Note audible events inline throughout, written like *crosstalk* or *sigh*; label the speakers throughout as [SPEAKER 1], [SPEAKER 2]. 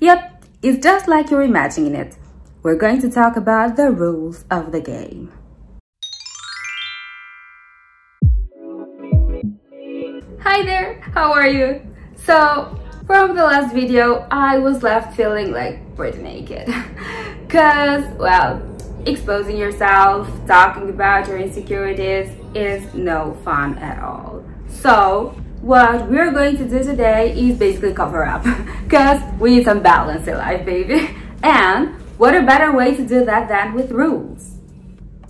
[SPEAKER 1] Yep, it's just like you're imagining it. We're going to talk about the rules of the game. Hi there, how are you? So, from the last video, I was left feeling like pretty naked. *laughs* Cause, well, exposing yourself, talking about your insecurities is no fun at all. So, what we're going to do today is basically cover up *laughs* because we need some balance in life, baby. *laughs* And what a better way to do that than with rules.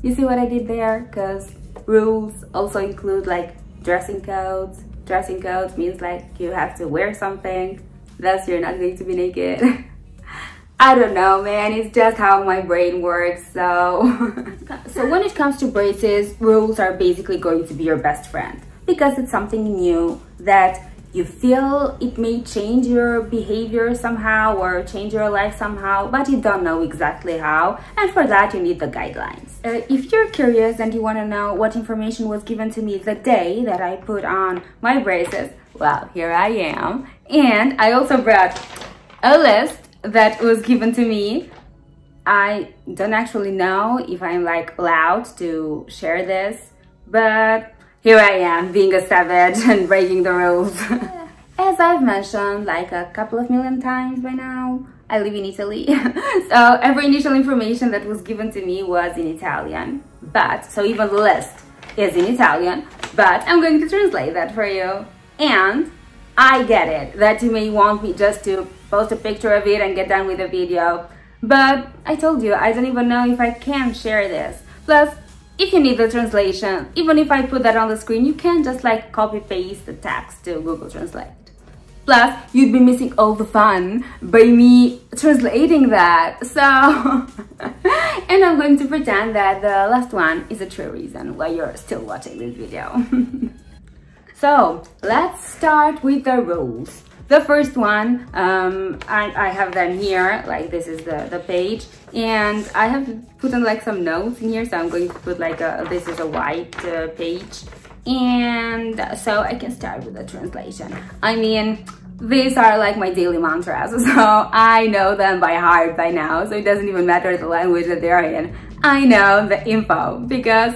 [SPEAKER 1] You see what I did there? Because rules also include like dressing codes. Dressing codes means like you have to wear something, thus you're not going to be naked. *laughs* I don't know, man. It's just how my brain works. So, so when it comes to braces, rules are basically going to be your best friend because it's something new that you feel it may change your behavior somehow or change your life somehow, but you don't know exactly how. And for that, you need the guidelines. Uh, if you're curious and you want to know what information was given to me the day that I put on my braces, well, here I am. And I also brought a list that was given to me. I don't actually know if I'm like allowed to share this, but here I am being a savage *laughs* and breaking the rules. *laughs* As I've mentioned like a couple of million times by now, I live in Italy. *laughs* so every initial information that was given to me was in Italian. But, so even the list is in Italian, but I'm going to translate that for you. And I get it that you may want me just to post a picture of it and get done with the video. But I told you, I don't even know if I can share this. Plus, if you need the translation, even if I put that on the screen, you can just like copy paste the text to Google Translate. Plus, you'd be missing all the fun by me translating that. So, *laughs* and I'm going to pretend that the last one is a true reason why you're still watching this video. *laughs* so, let's start with the rules. The first one, um, I, I have them here, like this is the, the page, and I have put on like some notes in here, so I'm going to put like a, this is a white uh, page, and so I can start with the translation. I mean, these are like my daily mantras, *laughs* so I know them by heart by now, so it doesn't even matter the language that they're in. I know the info because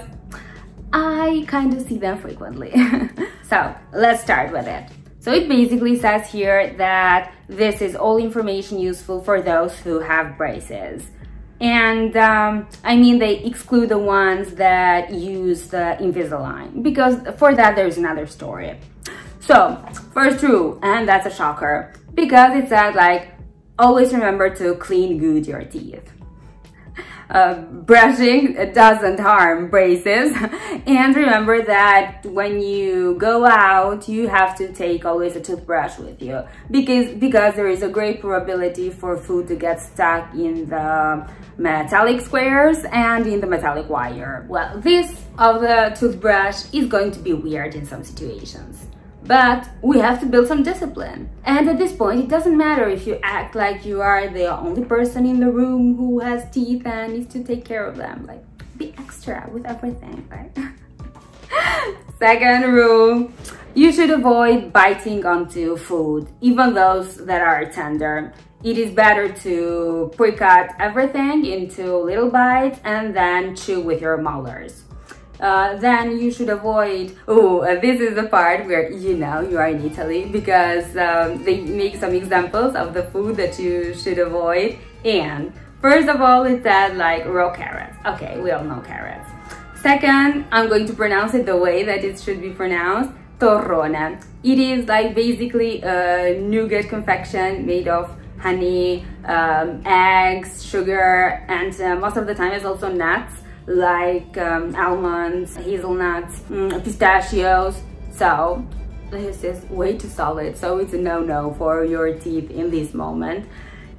[SPEAKER 1] I kind of see them frequently. *laughs* so let's start with it. So it basically says here that this is all information useful for those who have braces. And um, I mean, they exclude the ones that use the Invisalign because for that there's another story. So first rule, and that's a shocker because it says like, always remember to clean good your teeth uh, brushing doesn't harm braces. *laughs* And remember that when you go out you have to take always a toothbrush with you. Because because there is a great probability for food to get stuck in the metallic squares and in the metallic wire. Well this of the toothbrush is going to be weird in some situations but we have to build some discipline. And at this point, it doesn't matter if you act like you are the only person in the room who has teeth and needs to take care of them. Like, be extra with everything, right? *laughs* Second rule, you should avoid biting onto food, even those that are tender. It is better to pre-cut everything into little bites and then chew with your molars. Uh, then you should avoid, oh, uh, this is the part where you know you are in Italy because um, they make some examples of the food that you should avoid. And first of all, it said like raw carrots. Okay, we all know carrots. Second, I'm going to pronounce it the way that it should be pronounced, torrone. It is like basically a nougat confection made of honey, um, eggs, sugar, and uh, most of the time it's also nuts like um, almonds, hazelnuts, mm, pistachios. So this is way too solid. So it's a no-no for your teeth in this moment.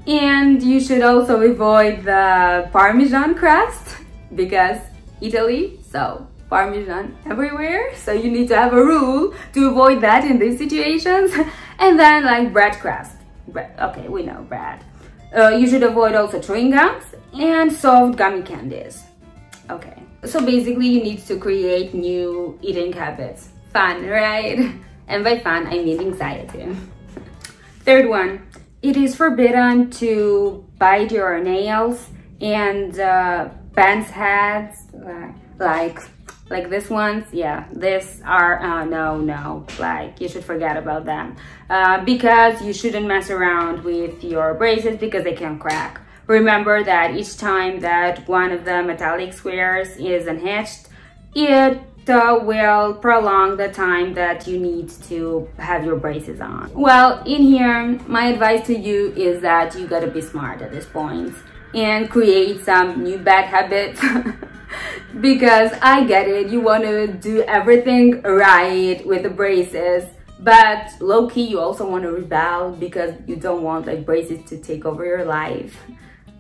[SPEAKER 1] And you should also avoid the Parmesan crust because Italy, so Parmesan everywhere. So you need to have a rule to avoid that in these situations. *laughs* and then like bread crust. Bread. Okay, we know bread. Uh, you should avoid also chewing gums and soft gummy candies. Okay, so basically you need to create new eating habits. Fun, right? *laughs* And by fun, I mean anxiety. Third one, it is forbidden to bite your nails and uh, band's heads uh, like like this ones yeah this are uh, no no like you should forget about them uh, because you shouldn't mess around with your braces because they can crack remember that each time that one of the metallic squares is unhitched it uh, will prolong the time that you need to have your braces on well in here my advice to you is that you gotta be smart at this point and create some new bad habits *laughs* because I get it, you want to do everything right with the braces, but low-key you also want to rebel because you don't want like braces to take over your life.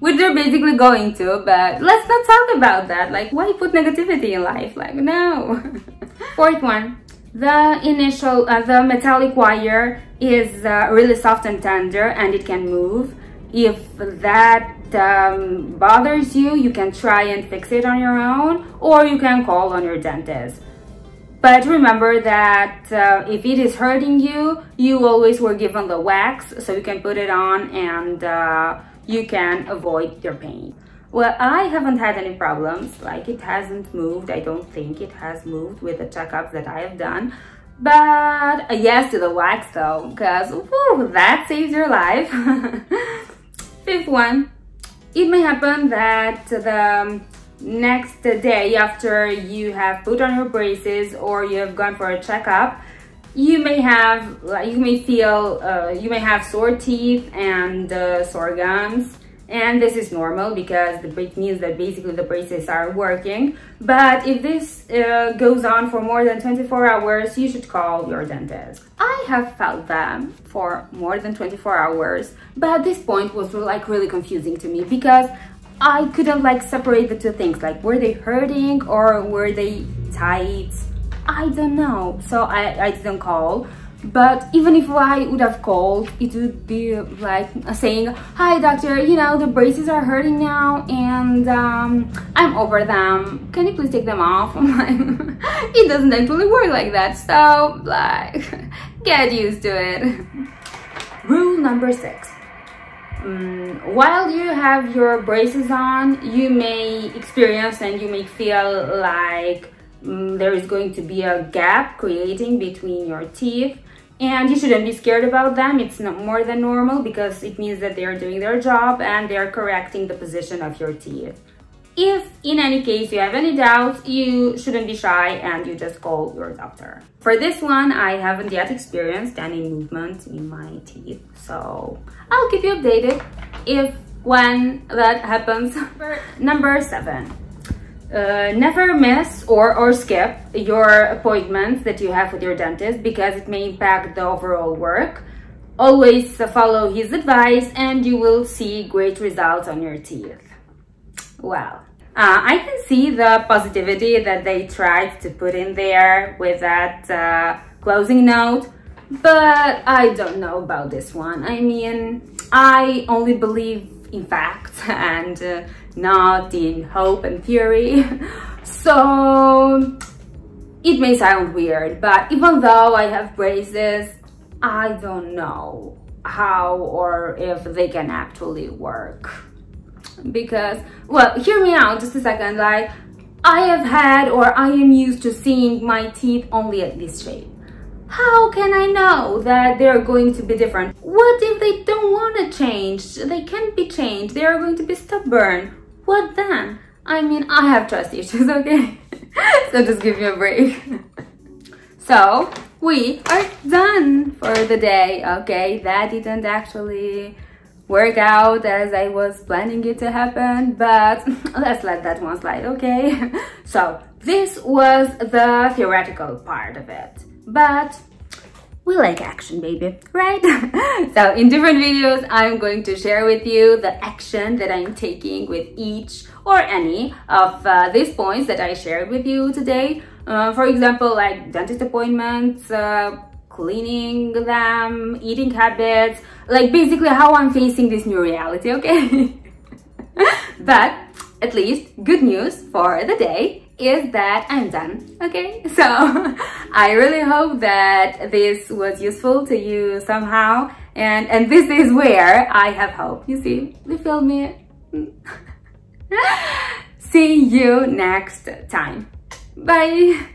[SPEAKER 1] Which they're basically going to, but let's not talk about that. Like, why put negativity in life? Like, no. *laughs* Fourth one, the initial, uh, the metallic wire is uh, really soft and tender and it can move. If that um, bothers you, you can try and fix it on your own or you can call on your dentist. But remember that uh, if it is hurting you, you always were given the wax so you can put it on and uh, you can avoid your pain. Well, I haven't had any problems, like it hasn't moved. I don't think it has moved with the checkups that I have done. But uh, yes to the wax though, because that saves your life. *laughs* Fifth one, it may happen that the next day after you have put on your braces or you have gone for a checkup, you may have, you may feel, uh, you may have sore teeth and uh, sore gums. And this is normal because the break means that basically the braces are working. But if this uh, goes on for more than 24 hours you should call your dentist. I have felt them for more than 24 hours but this point was like really confusing to me because i couldn't like separate the two things. Like were they hurting or were they tight i don't know so i i didn't call but even if I would have called, it would be like saying, hi doctor, you know, the braces are hurting now and um, I'm over them. Can you please take them off? *laughs* it doesn't actually work like that. So like, *laughs* get used to it. Rule number six. Um, while you have your braces on, you may experience and you may feel like um, there is going to be a gap creating between your teeth and you shouldn't be scared about them. It's not more than normal because it means that they are doing their job and they are correcting the position of your teeth. If in any case you have any doubts you shouldn't be shy and you just call your doctor. For this one i haven't yet experienced any movement in my teeth so i'll keep you updated if when that happens. Number seven uh, never miss or, or skip your appointments that you have with your dentist because it may impact the overall work. Always follow his advice and you will see great results on your teeth. Well, uh, I can see the positivity that they tried to put in there with that uh, closing note, but I don't know about this one. I mean, I only believe in fact *laughs* and uh, not in hope and theory. *laughs* so it may sound weird, but even though I have braces, I don't know how or if they can actually work. Because, well, hear me out just a second, like, I have had or I am used to seeing my teeth only at this shape. How can I know that they're going to be different? What if they don't want to change? They can't be changed. They are going to be stubborn. What then? I mean, I have trust issues, *laughs* okay? so just give me a break. *laughs* so, we are done for the day, okay? That didn't actually work out as I was planning it to happen, but *laughs* let's let that one slide, okay? so, this was the theoretical part of it, but we like action, baby, right? *laughs* so in different videos, I'm going to share with you the action that I'm taking with each or any of uh, these points that I shared with you today. Uh, for example, like dentist appointments, uh, cleaning them, eating habits, like basically how I'm facing this new reality, okay? *laughs* but at least good news for the day is that I'm done, okay? *laughs* So I really hope that this was useful to you somehow and and this is where I have hope. You see, you feel me? *laughs* See you next time. Bye.